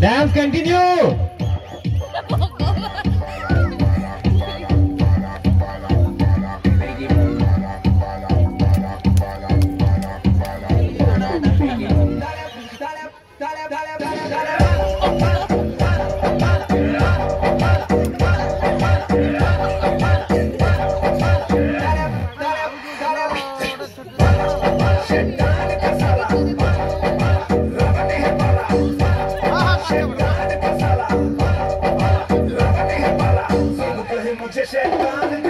Dance continue. मुझे just had